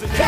losing.